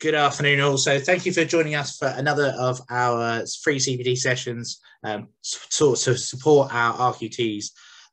Good afternoon, all. So, thank you for joining us for another of our free CPD sessions um, to, to support our RQTs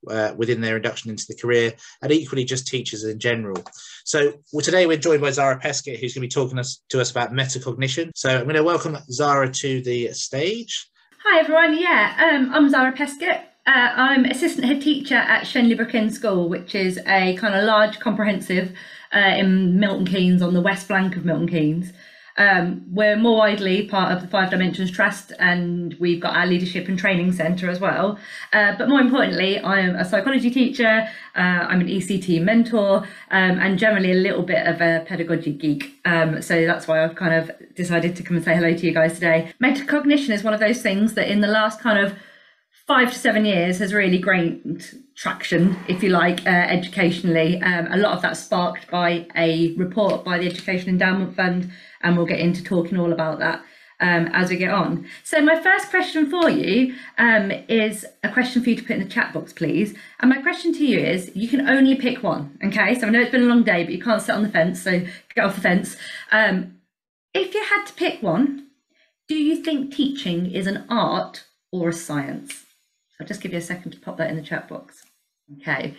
uh, within their induction into the career and equally just teachers in general. So well, today we're joined by Zara Peskett, who's going to be talking us, to us about metacognition. So I'm going to welcome Zara to the stage. Hi everyone, yeah, um, I'm Zara Peskett. Uh, I'm assistant head teacher at Shenley Brook End School, which is a kind of large comprehensive uh, in Milton Keynes on the west flank of Milton Keynes. Um, we're more widely part of the Five Dimensions Trust, and we've got our leadership and training centre as well. Uh, but more importantly, I'm a psychology teacher, uh, I'm an ECT mentor, um, and generally a little bit of a pedagogy geek. Um, so that's why I've kind of decided to come and say hello to you guys today. Metacognition is one of those things that in the last kind of five to seven years has really gained traction, if you like, uh, educationally. Um, a lot of that sparked by a report by the Education Endowment Fund, and we'll get into talking all about that um, as we get on. So, my first question for you um, is a question for you to put in the chat box, please. And my question to you is you can only pick one, okay? So, I know it's been a long day, but you can't sit on the fence, so get off the fence. Um, if you had to pick one, do you think teaching is an art or a science? I'll just give you a second to pop that in the chat box. Okay.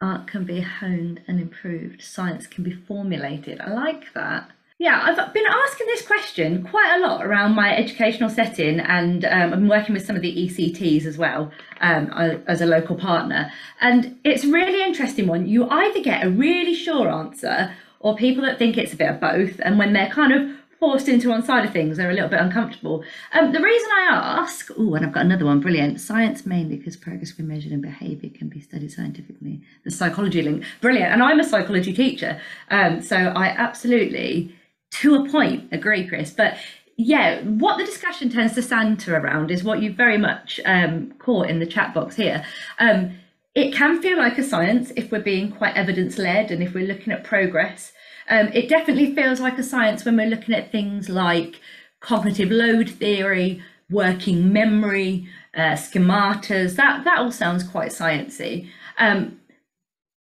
Art can be honed and improved. Science can be formulated. I like that. Yeah, I've been asking this question quite a lot around my educational setting, and um, I'm working with some of the ECTs as well um, as a local partner. And it's really interesting one. You either get a really sure answer, or people that think it's a bit of both. And when they're kind of forced into one side of things, they're a little bit uncomfortable. Um, the reason I ask, oh, and I've got another one, brilliant. Science mainly because progress can be measured in behaviour can be studied scientifically. The psychology link, brilliant. And I'm a psychology teacher, um, so I absolutely, to a point, agree, Chris. But yeah, what the discussion tends to center around is what you very much um, caught in the chat box here. Um, it can feel like a science if we're being quite evidence led and if we're looking at progress. Um, it definitely feels like a science when we're looking at things like cognitive load theory, working memory, uh, schematas. That that all sounds quite sciencey. Um,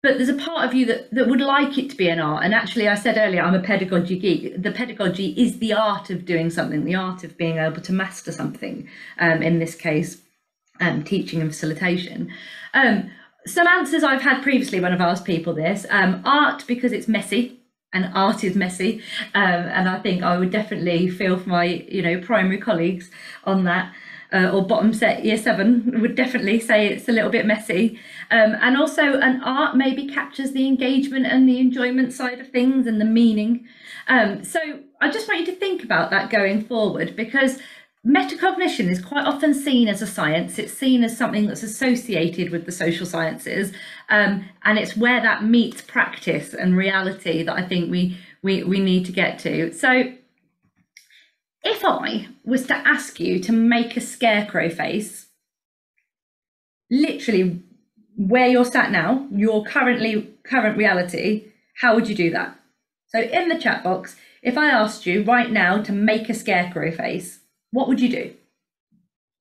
but there's a part of you that, that would like it to be an art. And actually, I said earlier, I'm a pedagogy geek. The pedagogy is the art of doing something, the art of being able to master something. Um, in this case, um, teaching and facilitation. Um, some answers I've had previously when I've asked people this um, art because it's messy and art is messy. Um, and i think i would definitely feel for my you know primary colleagues on that uh, or bottom set year seven would definitely say it's a little bit messy. Um, and also an art maybe captures the engagement and the enjoyment side of things and the meaning. Um, so i just want you to think about that going forward because Metacognition is quite often seen as a science. It's seen as something that's associated with the social sciences, um, and it's where that meets practice and reality that I think we we we need to get to. So, if I was to ask you to make a scarecrow face, literally where you're sat now, your currently current reality, how would you do that? So, in the chat box, if I asked you right now to make a scarecrow face what would you do?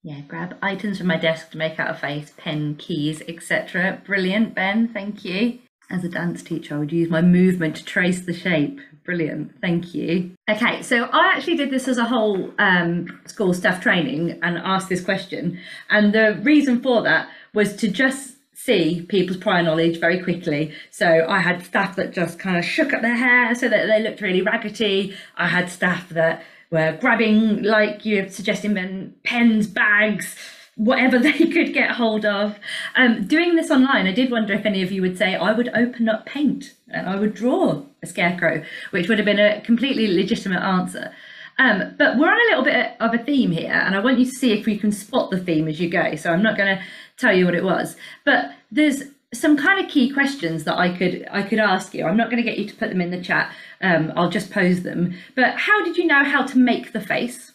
Yeah, grab items from my desk to make out a face, pen, keys, etc. Brilliant, Ben, thank you. As a dance teacher, I would use my movement to trace the shape. Brilliant, thank you. Okay, so I actually did this as a whole um, school staff training and asked this question. And the reason for that was to just see people's prior knowledge very quickly. So I had staff that just kind of shook up their hair so that they looked really raggedy. I had staff that were grabbing, like you're suggesting, pens, bags, whatever they could get hold of. Um, doing this online, I did wonder if any of you would say, I would open up paint and I would draw a scarecrow, which would have been a completely legitimate answer. Um, but we're on a little bit of a theme here, and I want you to see if you can spot the theme as you go. So I'm not going to tell you what it was, but there's some kind of key questions that I could I could ask you. I'm not going to get you to put them in the chat. Um, I'll just pose them. But how did you know how to make the face?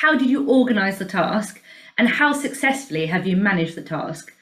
How did you organise the task? And how successfully have you managed the task?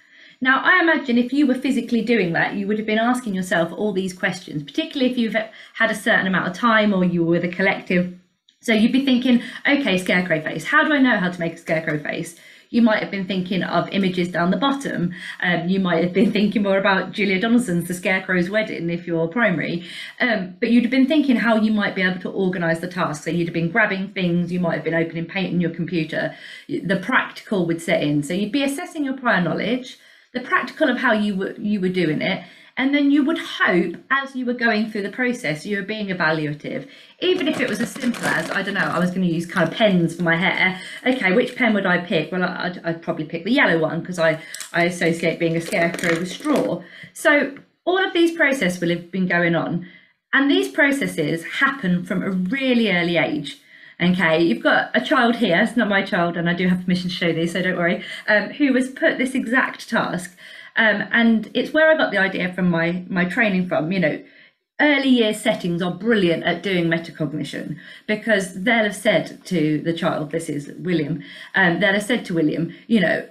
Now, I imagine if you were physically doing that, you would have been asking yourself all these questions, particularly if you've had a certain amount of time or you were with a collective. So you'd be thinking, okay, scarecrow face. How do I know how to make a scarecrow face? You might have been thinking of images down the bottom. Um, you might have been thinking more about Julia Donaldson's The Scarecrow's Wedding if you're primary. Um, but you'd have been thinking how you might be able to organise the task. So you'd have been grabbing things, you might have been opening paint in your computer. The practical would set in. So you'd be assessing your prior knowledge, the practical of how you were you were doing it, and then you would hope, as you were going through the process, you were being evaluative. Even if it was as simple as, I don't know, I was going to use kind of pens for my hair. Okay, which pen would I pick? Well, I'd, I'd probably pick the yellow one because I, I associate being a scarecrow with straw. So all of these processes will have been going on. And these processes happen from a really early age. Okay, you've got a child here, it's not my child, and I do have permission to show these, so don't worry, um, who was put this exact task. Um, and it's where I got the idea from my my training from. You know, early year settings are brilliant at doing metacognition because they'll have said to the child, this is William, um, they'll have said to William, you know,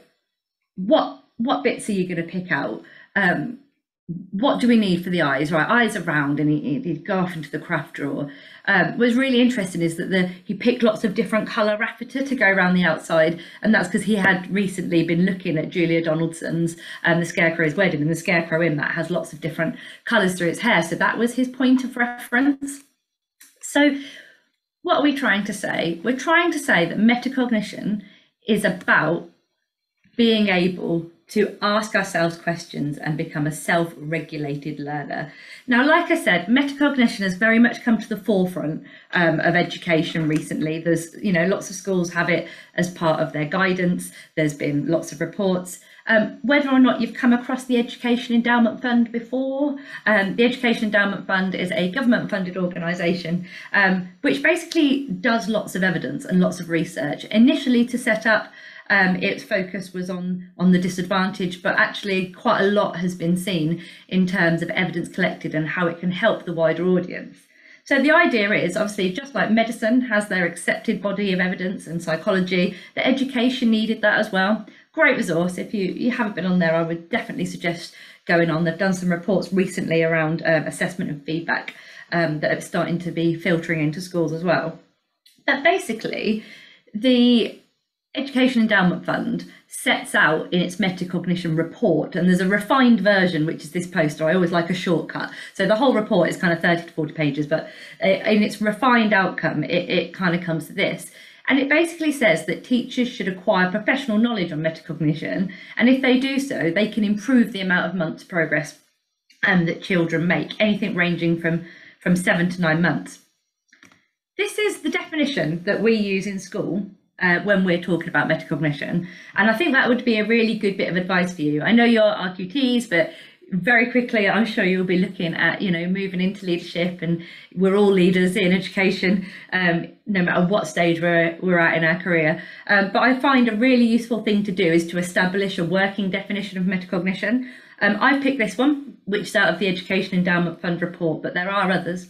what what bits are you going to pick out? Um, what do we need for the eyes? Right, eyes are round, and he, he'd go off into the craft drawer. Um, was really interesting is that the he picked lots of different colour raffia to go around the outside, and that's because he had recently been looking at Julia Donaldson's um, The Scarecrow's Wedding, and the scarecrow in that has lots of different colours through its hair, so that was his point of reference. So, what are we trying to say? We're trying to say that metacognition is about being able to ask ourselves questions and become a self regulated learner. Now, like I said, metacognition has very much come to the forefront um, of education recently. There's, you know, lots of schools have it as part of their guidance, there's been lots of reports. Um, whether or not you've come across the Education Endowment Fund before, um, the Education Endowment Fund is a government funded organisation um, which basically does lots of evidence and lots of research, initially to set up um, its focus was on on the disadvantage, but actually quite a lot has been seen in terms of evidence collected and how it can help the wider audience. So the idea is obviously just like medicine has their accepted body of evidence and psychology, the education needed that as well. Great resource. If you, you haven't been on there, I would definitely suggest going on. They've done some reports recently around um, assessment and feedback um, that are starting to be filtering into schools as well. But basically, the Education Endowment Fund sets out in its metacognition report, and there's a refined version, which is this poster. I always like a shortcut. So the whole report is kind of 30 to 40 pages, but in its refined outcome, it, it kind of comes to this. And it basically says that teachers should acquire professional knowledge on metacognition, and if they do so, they can improve the amount of months progress um, that children make, anything ranging from, from seven to nine months. This is the definition that we use in school uh, when we're talking about metacognition. And I think that would be a really good bit of advice for you. I know you're RQTs, but very quickly i'm sure you'll be looking at you know moving into leadership and we're all leaders in education um, no matter what stage we're, we're at in our career um, but i find a really useful thing to do is to establish a working definition of metacognition um, i picked this one which is out of the education endowment fund report but there are others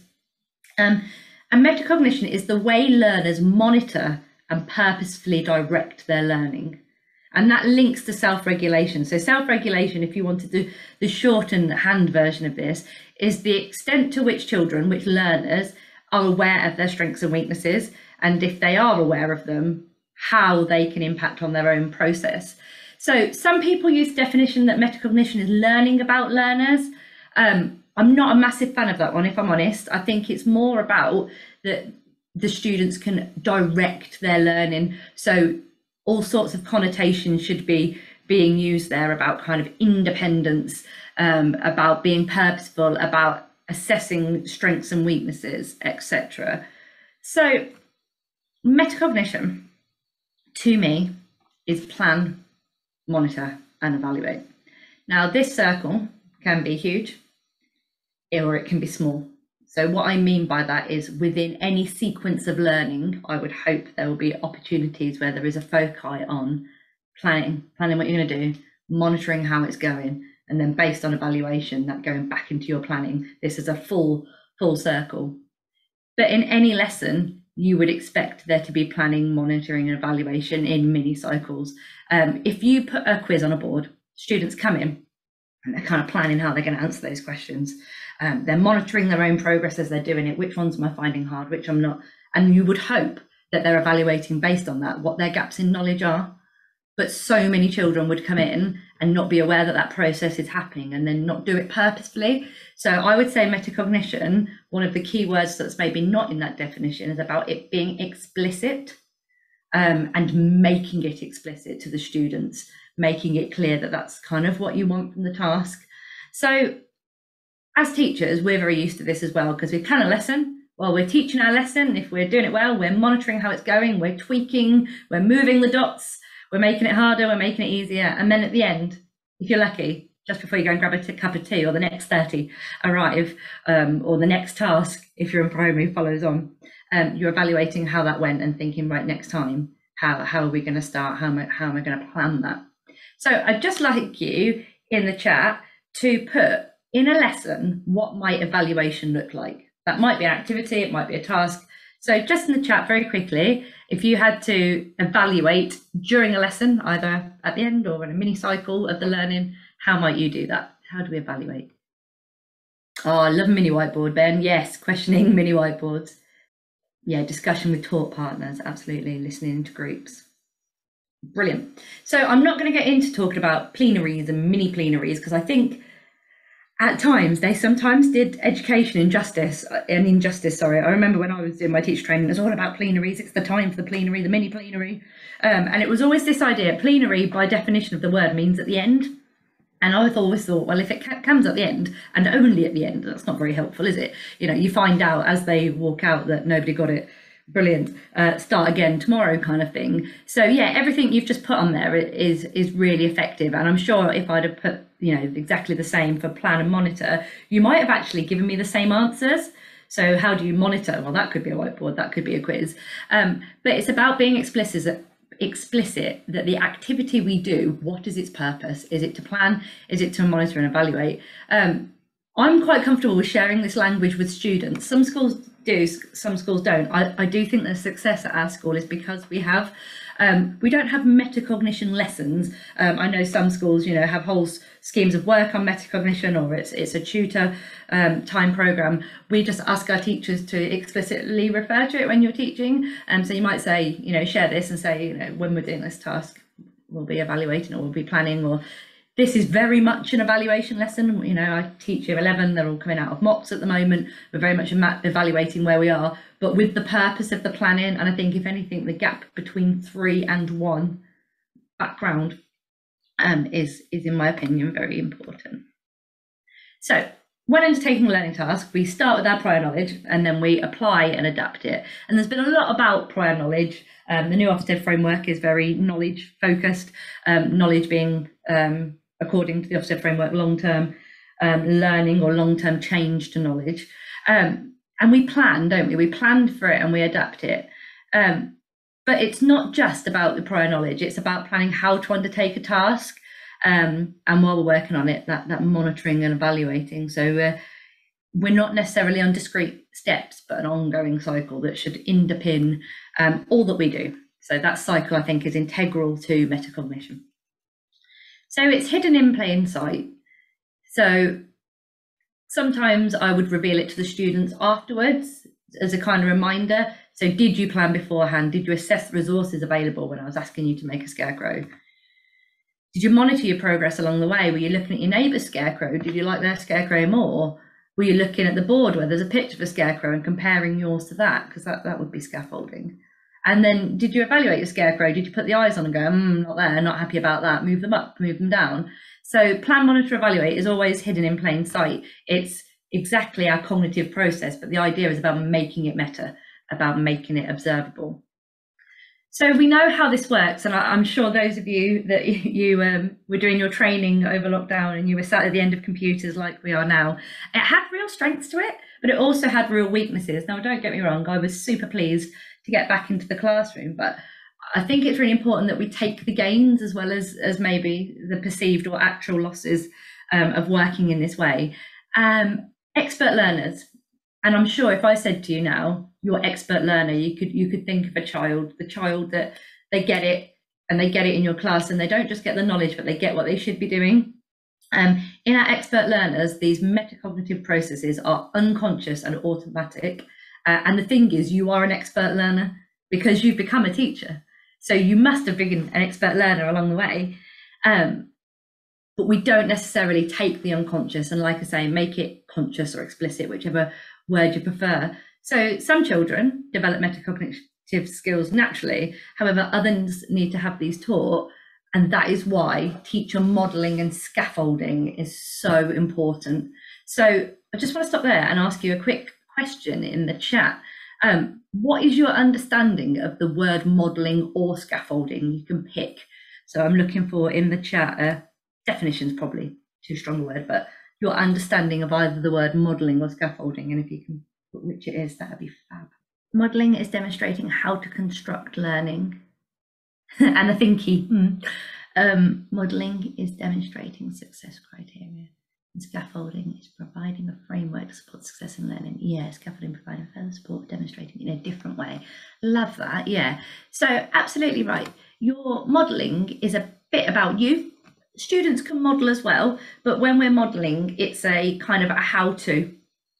um, and metacognition is the way learners monitor and purposefully direct their learning. And that links to self regulation. So, self regulation, if you want to, do the shortened hand version of this, is the extent to which children, which learners, are aware of their strengths and weaknesses. And if they are aware of them, how they can impact on their own process. So, some people use the definition that metacognition is learning about learners. Um, I'm not a massive fan of that one, if I'm honest. I think it's more about that the students can direct their learning. So all sorts of connotations should be being used there about kind of independence, um, about being purposeful, about assessing strengths and weaknesses, etc. So metacognition to me is plan, monitor, and evaluate. Now this circle can be huge or it can be small. So what I mean by that is within any sequence of learning, I would hope there will be opportunities where there is a foci on planning, planning what you're going to do, monitoring how it's going, and then based on evaluation, that going back into your planning. This is a full full circle. But in any lesson, you would expect there to be planning, monitoring, and evaluation in mini cycles. Um, if you put a quiz on a board, students come in and they're kind of planning how they're going to answer those questions. Um, they're monitoring their own progress as they're doing it. Which ones am I finding hard? Which I'm not? And you would hope that they're evaluating based on that what their gaps in knowledge are. but so many children would come in and not be aware that that process is happening and then not do it purposefully. So I would say metacognition, one of the key words that's maybe not in that definition is about it being explicit um, and making it explicit to the students, making it clear that that's kind of what you want from the task. So as teachers, we're very used to this as well because we plan a lesson. Well, we're teaching our lesson. If we're doing it well, we're monitoring how it's going, we're tweaking, we're moving the dots, we're making it harder, we're making it easier. And then at the end, if you're lucky, just before you go and grab a t- cup of tea or the next 30 arrive um, or the next task, if you're in primary, follows on, um, you're evaluating how that went and thinking, right, next time, how, how are we going to start? How am I, how am I going to plan that? So I'd just like you in the chat to put in a lesson what might evaluation look like. That might be an activity, it might be a task. So just in the chat very quickly, if you had to evaluate during a lesson, either at the end or in a mini cycle of the learning, how might you do that? How do we evaluate? Oh, I love mini whiteboard, Ben. Yes, questioning mini whiteboards. Yeah, discussion with talk partners, absolutely, listening to groups. Brilliant. So I'm not going to get into talking about plenaries and mini plenaries because I think at times they sometimes did education injustice uh, and injustice sorry. I remember when i was doing my teacher training it was all about plenaries it's the time for the plenary the mini plenary. Um, and it was always this idea plenary by definition of the word means at the end. And i've always thought well if it comes at the end and only at the end that's not very helpful is it? You know you find out as they walk out that nobody got it. Brilliant. Uh, start again tomorrow kind of thing. So yeah everything you've just put on there is is really effective. And i'm sure if i'd have put you know exactly the same for plan and monitor. You might have actually given me the same answers. So how do you monitor? Well that could be a whiteboard that could be a quiz. Um, but it's about being explicit explicit that the activity we do what is its purpose? Is it to plan? Is it to monitor and evaluate? Um, i'm quite comfortable with sharing this language with students some schools do, some schools don't. I, I do think the success at our school is because we have um, we don't have metacognition lessons. Um, I know some schools, you know, have whole schemes of work on metacognition, or it's it's a tutor um, time program. We just ask our teachers to explicitly refer to it when you're teaching. And so you might say, you know, share this and say, you know, when we're doing this task, we'll be evaluating or we'll be planning or this is very much an evaluation lesson. You know, I teach year 11, they're all coming out of mocks at the moment. We're very much evaluating where we are, but with the purpose of the planning. And I think, if anything, the gap between three and one background um, is, is, in my opinion, very important. So, when undertaking a learning task, we start with our prior knowledge and then we apply and adapt it. And there's been a lot about prior knowledge. Um, the new Ofsted framework is very knowledge focused, um, knowledge being um, according to the Ofsted framework, long term um, learning or long term change to knowledge. Um, and we plan, don't we? We plan for it and we adapt it. Um, but it's not just about the prior knowledge, it's about planning how to undertake a task. Um, and while we're working on it, that, that monitoring and evaluating. So uh, we're not necessarily on discrete steps, but an ongoing cycle that should underpin um, all that we do. So that cycle, I think, is integral to metacognition. So it's hidden in plain sight. So sometimes I would reveal it to the students afterwards as a kind of reminder. So did you plan beforehand? Did you assess the resources available when I was asking you to make a scarecrow? Did you monitor your progress along the way? Were you looking at your neighbour's scarecrow? Did you like their scarecrow more? Were you looking at the board where there's a picture of a scarecrow and comparing yours to that? Because that, that would be scaffolding. And then did you evaluate your scarecrow? Did you put the eyes on and go, mm, not there, not happy about that, move them up, move them down? So plan, monitor, evaluate is always hidden in plain sight. It's exactly our cognitive process, but the idea is about making it meta, about making it observable. So we know how this works, and I, am sure those of you that you um, were doing your training over lockdown and you were sat at the end of computers like we are now, it had real strengths to it, but it also had real weaknesses. Now, don't get me wrong, I was super pleased to get back into the classroom. But I think it's really important that we take the gains as well as as maybe the perceived or actual losses um, of working in this way. Um, expert learners, and I'm sure if I said to you now, you're expert learner, you could you could think of a child, the child that they get it and they get it in your class, and they don't just get the knowledge, but they get what they should be doing. Um, in our expert learners, these metacognitive processes are unconscious and automatic uh, and the thing is, you are an expert learner because you've become a teacher. So you must have been an expert learner along the way. Um, but we don't necessarily take the unconscious and, like I say, make it conscious or explicit, whichever word you prefer. So some children develop metacognitive skills naturally. However, others need to have these taught. And that is why teacher modeling and scaffolding is so important. So I just want to stop there and ask you a quick question in the chat. Um, what is your understanding of the word modeling or scaffolding? You can pick. So I'm looking for in the chat, uh, definitions probably too strong a word, but your understanding of either the word modeling or scaffolding. And if you can put which it is, that'd be fab. Modeling is demonstrating how to construct learning. and a thinky. Mm. Um, modeling is demonstrating success criteria. And scaffolding is providing a framework to support success in learning. Yeah, scaffolding providing further support, demonstrating in a different way. Love that. Yeah. So, absolutely right. Your modeling is a bit about you. Students can model as well, but when we're modeling, it's a kind of a how to.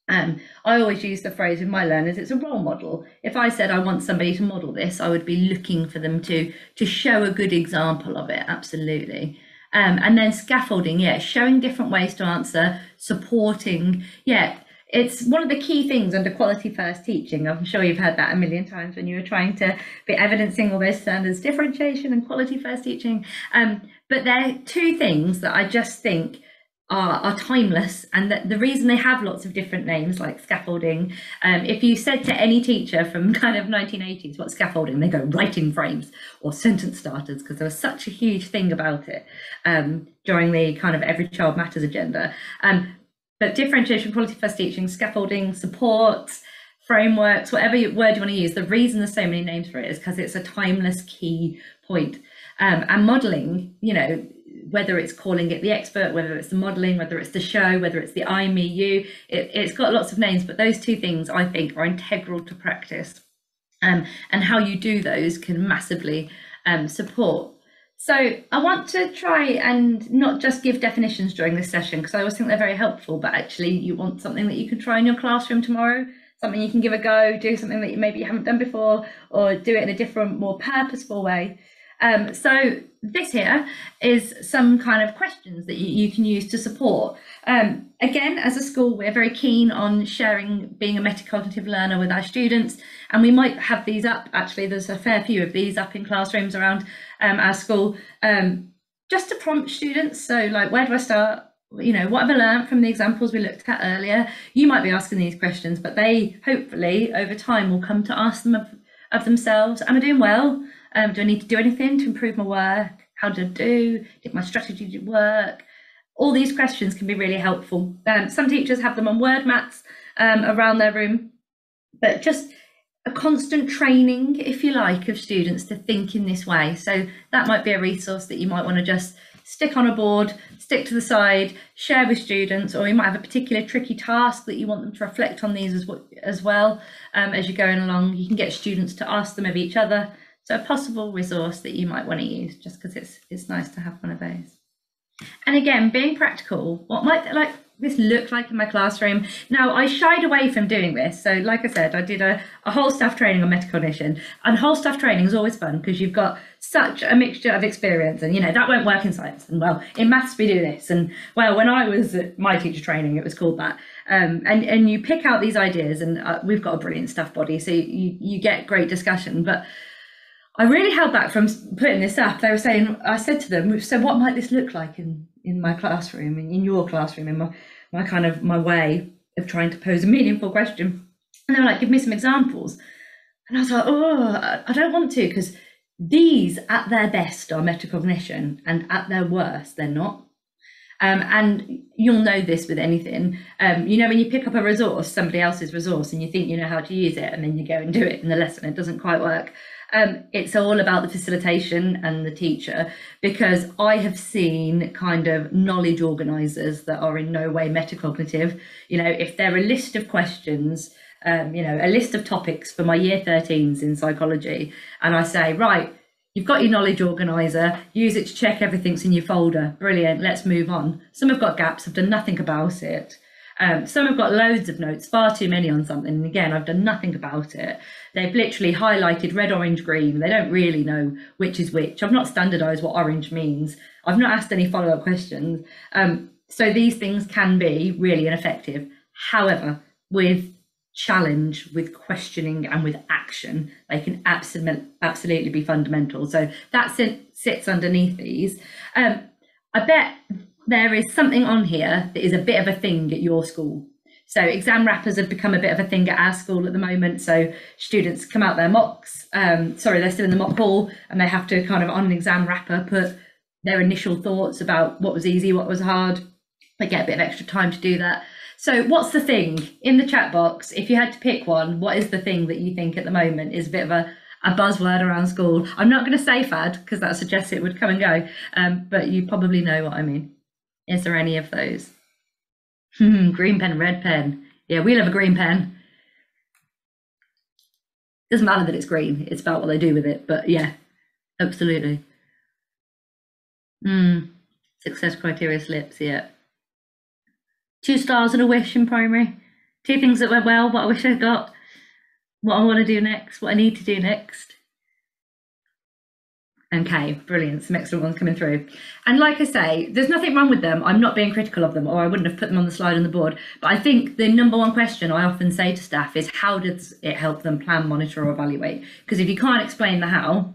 Um, I always use the phrase with my learners, it's a role model. If I said I want somebody to model this, I would be looking for them to to show a good example of it, absolutely. Um, and then scaffolding, yeah, showing different ways to answer, supporting, yeah, it's one of the key things under quality first teaching. I'm sure you've heard that a million times when you were trying to be evidencing all those standards, differentiation and quality first teaching. Um, but there are two things that I just think are, are timeless and that the reason they have lots of different names like scaffolding um, if you said to any teacher from kind of 1980s what scaffolding they go writing frames or sentence starters because there was such a huge thing about it um, during the kind of every child matters agenda. Um, but differentiation quality first teaching scaffolding supports frameworks whatever word you want to use the reason there's so many names for it is because it's a timeless key point. Um, and modeling you know whether it's calling it the expert, whether it's the modeling, whether it's the show, whether it's the I, me, you, it, has got lots of names, but those two things I think are integral to practice. Um, and how you do those can massively um, support. So I want to try and not just give definitions during this session because I always think they're very helpful, but actually you want something that you can try in your classroom tomorrow, something you can give a go, do something that you maybe you haven't done before, or do it in a different, more purposeful way. Um, so this here is some kind of questions that you, you can use to support. Um, again, as a school, we're very keen on sharing being a metacognitive learner with our students, and we might have these up. Actually, there's a fair few of these up in classrooms around um, our school, um, just to prompt students. So, like, where do I start? You know, what have I learned from the examples we looked at earlier? You might be asking these questions, but they hopefully over time will come to ask them of, of themselves. Am I doing well? Um, do I need to do anything to improve my work? How did I do? Did my strategy work? All these questions can be really helpful. Um, some teachers have them on word mats um, around their room, but just a constant training, if you like, of students to think in this way. So that might be a resource that you might want to just stick on a board, stick to the side, share with students, or you might have a particular tricky task that you want them to reflect on these as, as well um, as you're going along. You can get students to ask them of each other so a possible resource that you might want to use just because it's it's nice to have one of those. And again, being practical, what might like this look like in my classroom? Now, I shied away from doing this. So, like I said, I did a, a whole staff training on metacognition, and whole staff training is always fun because you've got such a mixture of experience, and you know that won't work in science. And well, in maths we do this, and well, when I was at my teacher training, it was called that. Um, and and you pick out these ideas, and uh, we've got a brilliant staff body, so you you get great discussion, but I really held back from putting this up. They were saying, I said to them, so what might this look like in, in my classroom, in, in your classroom, in my, my kind of my way of trying to pose a meaningful question? And they were like, give me some examples. And I was like, oh, I don't want to, because these at their best are metacognition and at their worst, they're not. Um, and you'll know this with anything. Um, you know, when you pick up a resource, somebody else's resource, and you think you know how to use it, and then you go and do it in the lesson, it doesn't quite work. Um, it's all about the facilitation and the teacher because I have seen kind of knowledge organisers that are in no way metacognitive. You know, if they're a list of questions, um, you know, a list of topics for my year 13s in psychology, and I say, right, You've got your knowledge organizer, use it to check everything's in your folder. Brilliant, let's move on. Some have got gaps, have done nothing about it. Um, some have got loads of notes, far too many on something. And again, I've done nothing about it. They've literally highlighted red, orange, green. They don't really know which is which. I've not standardized what orange means. I've not asked any follow up questions. Um, so these things can be really ineffective. However, with challenge, with questioning, and with action, they can absolutely absolutely be fundamental. So that sits underneath these. Um, I bet there is something on here that is a bit of a thing at your school. So exam wrappers have become a bit of a thing at our school at the moment. So students come out their mocks, um, sorry, they're still in the mock hall and they have to kind of on an exam wrapper put their initial thoughts about what was easy, what was hard. They get a bit of extra time to do that. So what's the thing in the chat box? If you had to pick one, what is the thing that you think at the moment is a bit of a, a buzzword around school? I'm not going to say fad because that suggests it would come and go, um, but you probably know what I mean. Is there any of those? Hmm, green pen, red pen. Yeah, we love a green pen. Doesn't matter that it's green, it's about what they do with it, but yeah, absolutely. Hmm, success criteria slips, yeah. Two stars and a wish in primary. Two things that went well, what I wish I'd got, what I want to do next, what I need to do next. Okay, brilliant. Some excellent ones coming through. And like I say, there's nothing wrong with them. I'm not being critical of them, or I wouldn't have put them on the slide on the board. But I think the number one question I often say to staff is how does it help them plan, monitor, or evaluate? Because if you can't explain the how,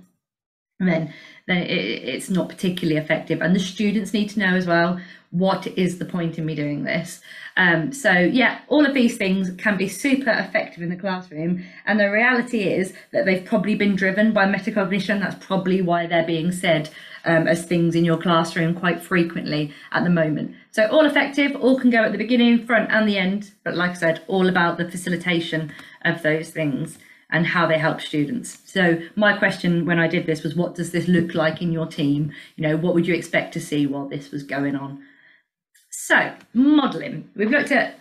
then then it, it's not particularly effective. And the students need to know as well what is the point in me doing this? Um, so yeah, all of these things can be super effective in the classroom. And the reality is that they've probably been driven by metacognition. That's probably why they're being said um, as things in your classroom quite frequently at the moment. So all effective, all can go at the beginning, front and the end. But like I said, all about the facilitation of those things and how they help students. So my question when I did this was what does this look like in your team? You know, what would you expect to see while this was going on? So, modelling. We've looked at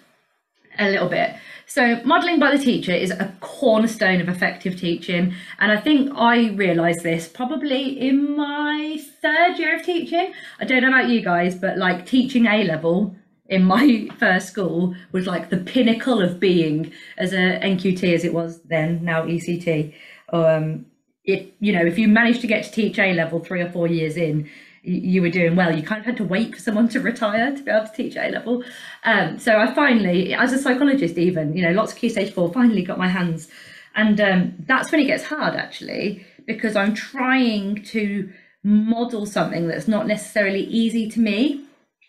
a little bit. So, modelling by the teacher is a cornerstone of effective teaching. And I think I realised this probably in my third year of teaching. I don't know about you guys, but like teaching A level in my first school was like the pinnacle of being as a NQT as it was then, now ECT. Um, if you know, if you managed to get to teach A level three or four years in, you were doing well. You kind of had to wait for someone to retire to be able to teach A level. Um, so I finally, as a psychologist, even you know, lots of Key Stage Four, finally got my hands, and um, that's when it gets hard actually because I'm trying to model something that's not necessarily easy to me,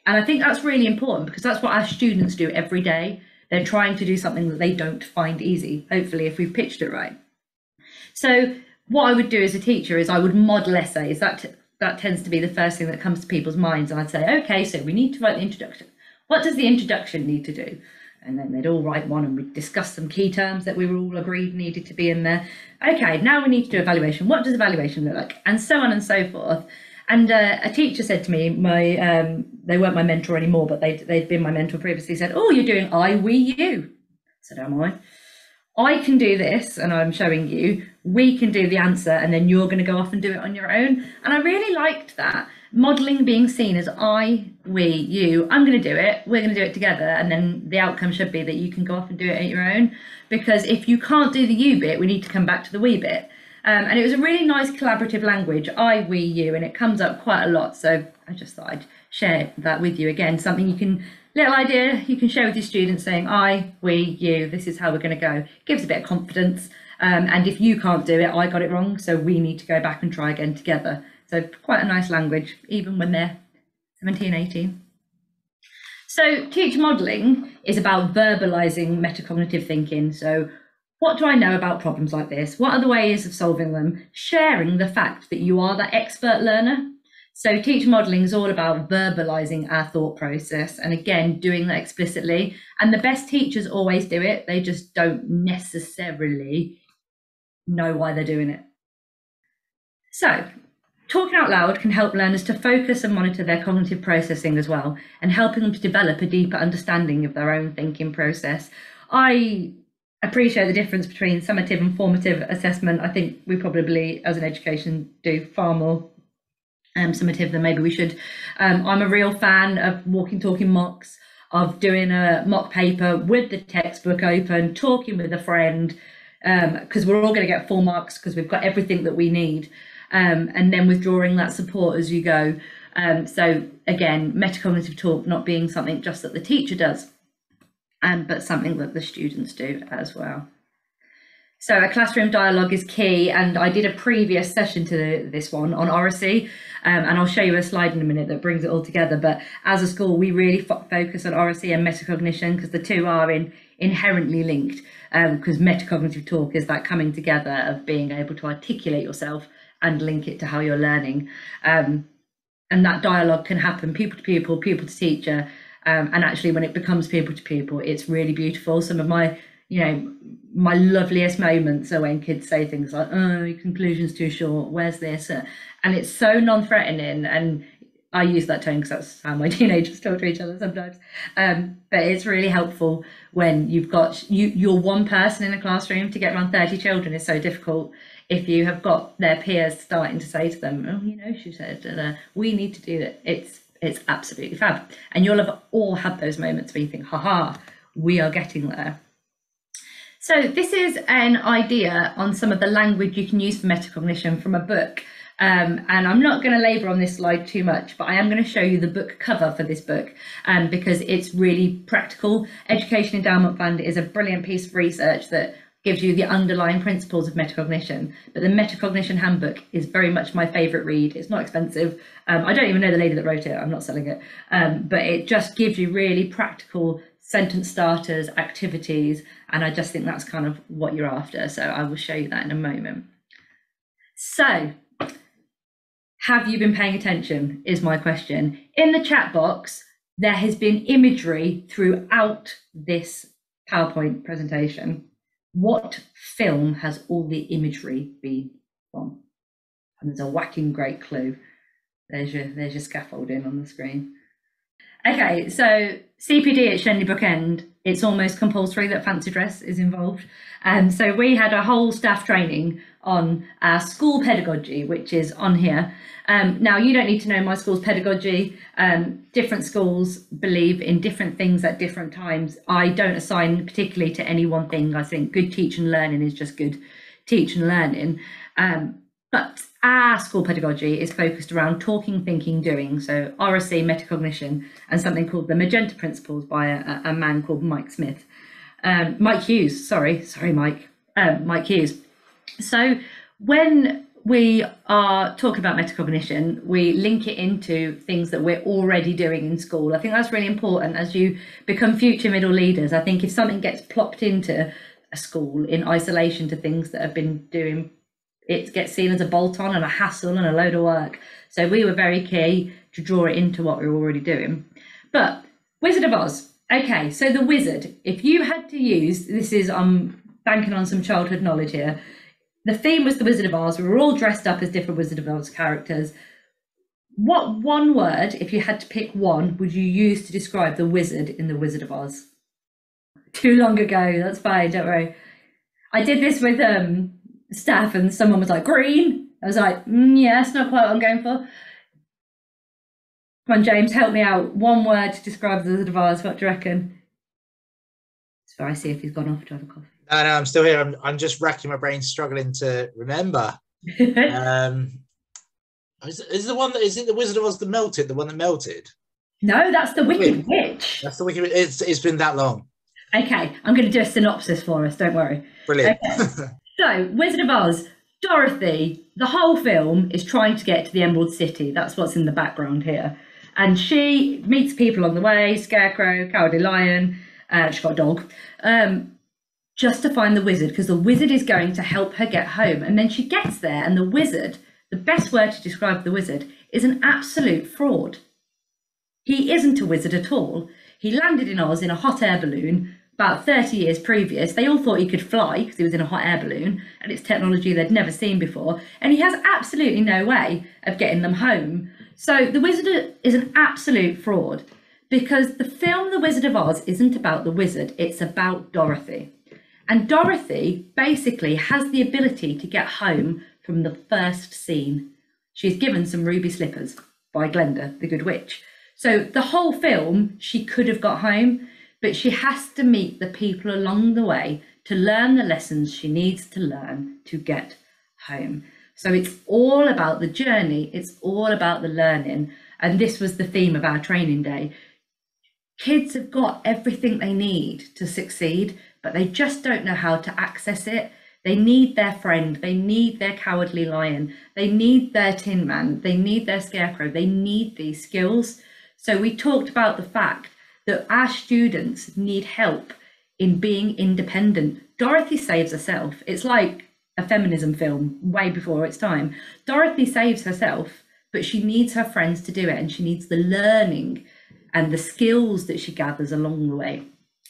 and I think that's really important because that's what our students do every day. They're trying to do something that they don't find easy. Hopefully, if we've pitched it right. So what I would do as a teacher is I would model essays. That that tends to be the first thing that comes to people's minds. And I'd say, okay, so we need to write the introduction. What does the introduction need to do? And then they'd all write one and we'd discuss some key terms that we were all agreed needed to be in there. Okay, now we need to do evaluation. What does evaluation look like? And so on and so forth. And uh, a teacher said to me, my um, they weren't my mentor anymore, but they'd, they'd been my mentor previously, said, oh, you're doing I, we, you. I said, am I? I can do this, and I'm showing you. We can do the answer, and then you're going to go off and do it on your own. And I really liked that modeling being seen as I, we, you. I'm going to do it. We're going to do it together, and then the outcome should be that you can go off and do it at your own. Because if you can't do the you bit, we need to come back to the we bit. Um, and it was a really nice collaborative language, I, we, you, and it comes up quite a lot. So I just thought I'd share that with you again. Something you can little idea you can share with your students saying I, we, you, this is how we're going to go. Gives a bit of confidence. Um, and if you can't do it, I got it wrong, so we need to go back and try again together. So quite a nice language, even when they're 17, 18. So teacher modelling is about verbalising metacognitive thinking. So what do I know about problems like this? What are the ways of solving them? Sharing the fact that you are the expert learner so teacher modeling is all about verbalizing our thought process and again doing that explicitly. And the best teachers always do it. They just don't necessarily know why they're doing it. So talking out loud can help learners to focus and monitor their cognitive processing as well and helping them to develop a deeper understanding of their own thinking process. I appreciate the difference between summative and formative assessment. I think we probably, as an education, do far more um, summative than maybe we should. Um, I'm a real fan of walking, talking mocks. of doing a mock paper with the textbook open, talking with a friend, because um, we're all going to get full marks because we've got everything that we need, um, and then withdrawing that support as you go. Um, so again, metacognitive talk not being something just that the teacher does, um, but something that the students do as well. So a classroom dialogue is key, and I did a previous session to this one on oracy, um, and I'll show you a slide in a minute that brings it all together. But as a school, we really focus on oracy and metacognition because the two are in, inherently linked. Because um, metacognitive talk is that coming together of being able to articulate yourself and link it to how you're learning. Um, and that dialogue can happen pupil to pupil, pupil to teacher. Um, and actually, when it becomes pupil to pupil, it's really beautiful. Some of my you know, my loveliest moments are when kids say things like, "Oh, your conclusion's too short. Where's this?" And it's so non-threatening, and I use that tone because that's how my teenagers talk to each other sometimes. Um, but it's really helpful when you've got you you're one person in a classroom to get around thirty children is so difficult. If you have got their peers starting to say to them, "Oh, you know," she said, uh, "We need to do that." It's it's absolutely fab, and you'll have all had those moments where you think, "Ha ha, we are getting there." So this is an idea on some of the language you can use for metacognition from a book. Um, and I'm not going to labour on this slide too much, but I am going to show you the book cover for this book um, because it's really practical. Education Endowment Fund is a brilliant piece of research that gives you the underlying principles of metacognition. But the Metacognition Handbook is very much my favourite read. It's not expensive. Um, I don't even know the lady that wrote it. I'm not selling it. Um, but it just gives you really practical sentence starters, activities, and I just think that's kind of what you're after. So I will show you that in a moment. So, have you been paying attention? Is my question. In the chat box, there has been imagery throughout this PowerPoint presentation. What film has all the imagery been from? And there's a whacking great clue. There's your, there's your scaffolding on the screen. Okay, so CPD at Shenley End, it's almost compulsory that fancy dress is involved. And so we had a whole staff training on our school pedagogy, which is on here. Um, now, you don't need to know my school's pedagogy. Um, different schools believe in different things at different times. I don't assign particularly to any one thing. I think good teaching and learning is just good teaching and learning. Um, but our school pedagogy is focused around talking, thinking, doing. So oracy, metacognition, and something called the Magenta Principles by a, a man called Mike Smith. Um, Mike Hughes, sorry, sorry, Mike, um, Mike Hughes. So when we are talking about metacognition, we link it into things that we're already doing in school. I think that's really important as you become future middle leaders. I think if something gets plopped into a school in isolation to things that have been doing it gets seen as a bolt on and a hassle and a load of work. So we were very key to draw it into what we were already doing. But Wizard of Oz. Okay, so the wizard, if you had to use this is I'm banking on some childhood knowledge here. The theme was the Wizard of Oz. We were all dressed up as different Wizard of Oz characters. What one word, if you had to pick one, would you use to describe the wizard in the Wizard of Oz? Too long ago, that's fine, don't worry. I did this with um staff and someone was like, green. I was like, mm, yeah, that's not quite what I'm going for. Come on, James, help me out. One word to describe the device. What do you reckon? So I see if he's gone off to have a coffee. No, no, I'm still here. I'm, I'm just racking my brain, struggling to remember. um, is, is the one that is it the Wizard of Oz that melted? The one that melted? No, that's the Wicked Witch. That's the Wicked. It's it's been that long. Okay, I'm going to do a synopsis for us. Don't worry. Brilliant. Okay. So, Wizard of Oz, Dorothy, the whole film is trying to get to the Emerald City. That's what's in the background here. And she meets people on the way Scarecrow, Cowardly Lion, uh, she's got a dog, um, just to find the wizard because the wizard is going to help her get home. And then she gets there, and the wizard, the best word to describe the wizard, is an absolute fraud. He isn't a wizard at all. He landed in Oz in a hot air balloon about 30 years previous, they all thought he could fly because he was in a hot air balloon and it's technology they'd never seen before. And he has absolutely no way of getting them home. So The Wizard is an absolute fraud because the film The Wizard of Oz isn't about the wizard, it's about Dorothy. And Dorothy basically has the ability to get home from the first scene. She's given some ruby slippers by Glinda, the Good Witch. So the whole film, she could have got home, but she has to meet the people along the way to learn the lessons she needs to learn to get home. So it's all about the journey, it's all about the learning. And this was the theme of our training day. Kids have got everything they need to succeed, but they just don't know how to access it. They need their friend, they need their cowardly lion, they need their tin man, they need their scarecrow, they need these skills. So we talked about the fact that our students need help in being independent. Dorothy saves herself. It's like a feminism film way before its time. Dorothy saves herself, but she needs her friends to do it and she needs the learning and the skills that she gathers along the way.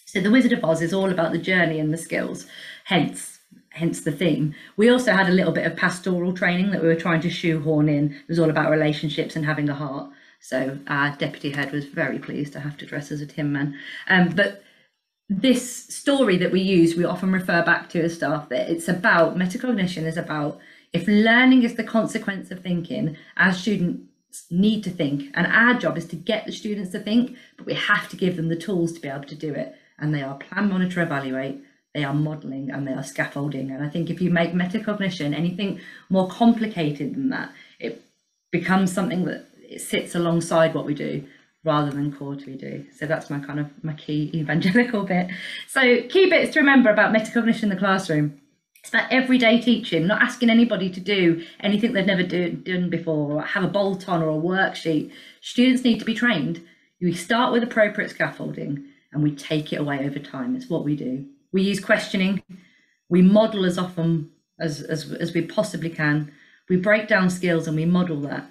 So the Wizard of Oz is all about the journey and the skills, hence hence the theme. We also had a little bit of pastoral training that we were trying to shoehorn in. It was all about relationships and having a heart. So our deputy head was very pleased to have to dress as a Tin Man. Um, but this story that we use, we often refer back to as staff that it's about metacognition is about if learning is the consequence of thinking, our students need to think, and our job is to get the students to think, but we have to give them the tools to be able to do it. And they are plan, monitor, evaluate. They are modelling and they are scaffolding. And I think if you make metacognition anything more complicated than that, it becomes something that it sits alongside what we do rather than core to we do. So that's my kind of my key evangelical bit. So key bits to remember about metacognition in the classroom. It's about everyday teaching, not asking anybody to do anything they've never do, done before or have a bolt on or a worksheet. Students need to be trained. We start with appropriate scaffolding and we take it away over time. It's what we do. We use questioning. We model as often as, as, as we possibly can. We break down skills and we model that.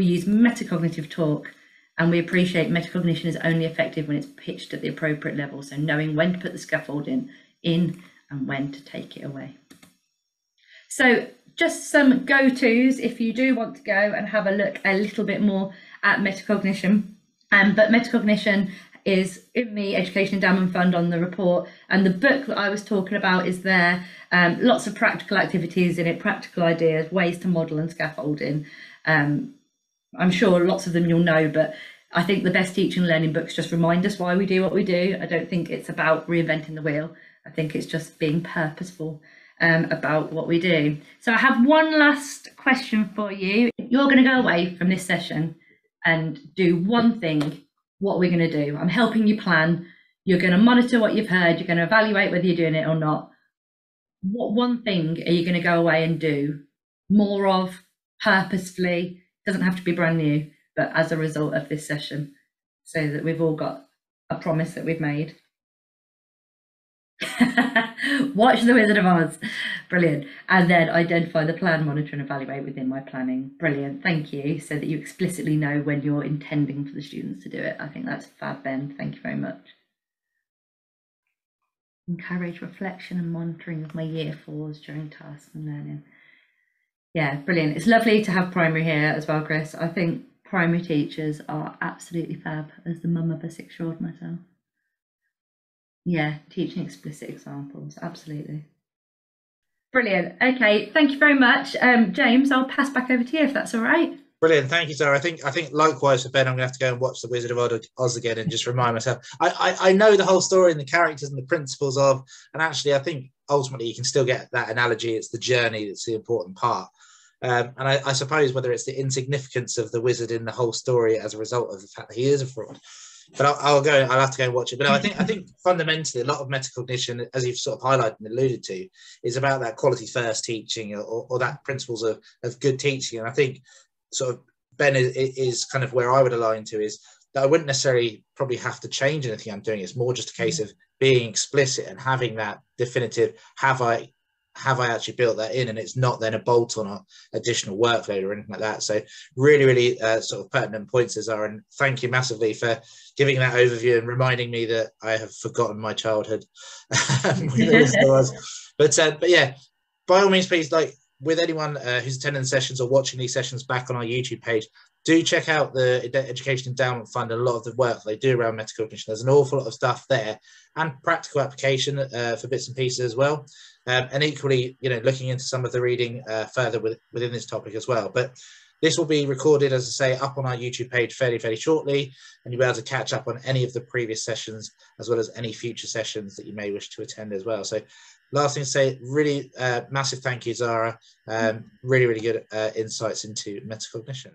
We use metacognitive talk and we appreciate metacognition is only effective when it's pitched at the appropriate level. So knowing when to put the scaffolding in and when to take it away. So just some go-tos if you do want to go and have a look a little bit more at metacognition. Um, but metacognition is in the Education Endowment Fund on the report, and the book that I was talking about is there. Um, lots of practical activities in it, practical ideas, ways to model and scaffolding. Um, I'm sure lots of them you'll know, but I think the best teaching and learning books just remind us why we do what we do. I don't think it's about reinventing the wheel. I think it's just being purposeful um, about what we do. So I have one last question for you. You're going to go away from this session and do one thing. What are we're going to do? I'm helping you plan. You're going to monitor what you've heard. You're going to evaluate whether you're doing it or not. What one thing are you going to go away and do more of purposefully? Doesn't have to be brand new but as a result of this session, so that we've all got a promise that we've made. Watch The Wizard of Oz. Brilliant. And then identify the plan, monitor, and evaluate within my planning. Brilliant. Thank you. So that you explicitly know when you're intending for the students to do it. I think that's fab, Ben. Thank you very much. Encourage reflection and monitoring of my year fours during tasks and learning. Yeah, brilliant. It's lovely to have primary here as well, Chris. I think primary teachers are absolutely fab as the mum of a six year old myself. Yeah, teaching explicit examples, absolutely. Brilliant. Okay, thank you very much. Um, James, I'll pass back over to you if that's all right. Brilliant, thank you, Zara. I think I think likewise for Ben, I'm to have to go and watch The Wizard of Oz again and just remind myself. I, I, I know the whole story and the characters and the principles of, and actually, I think ultimately you can still get that analogy. It's the journey that's the important part. Um, and I, I, suppose whether it's the insignificance of the wizard in the whole story as a result of the fact that he is a fraud. But I'll, I'll go. I'll have to go and watch it. But no, I think I think fundamentally a lot of metacognition, as you've sort of highlighted and alluded to, is about that quality first teaching or, or that principles of, of good teaching. And I think sort of Ben is, is kind of where I would align to is that I wouldn't necessarily probably have to change anything I'm doing. It's more just a case of being explicit and having that definitive. Have I have I actually built that in and it's not then a bolt on or additional workload or anything like that. So really, really uh, sort of pertinent points as are. And thank you massively for giving that overview and reminding me that I have forgotten my childhood. but, uh, but yeah, by all means, please, like with anyone uh, who's attending the sessions or watching these sessions back on our YouTube page, do check out the Education Endowment Fund and a lot of the work they do around metacognition. There's an awful lot of stuff there and practical application uh, for bits and pieces as well. Um, and equally, you know, looking into some of the reading uh, further with, within this topic as well. But This will be recorded, as I say, up on our YouTube page fairly, fairly shortly, and you'll be able to catch up on any of the previous sessions as well as any future sessions that you may wish to attend as well. So last thing to say, really uh, massive thank you, Zara. Um, really, really good uh, insights into metacognition.